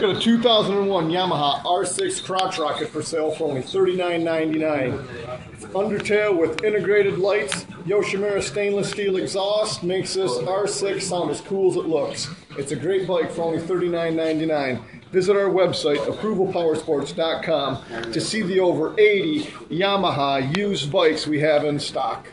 Got a 2001 Yamaha R6 crotch rocket for sale for only $39.99. It's Undertail with integrated lights, Yoshimura stainless steel exhaust makes this R6 sound as cool as it looks. It's a great bike for only $39.99. Visit our website, approvalpowersports.com, to see the over 80 Yamaha used bikes we have in stock.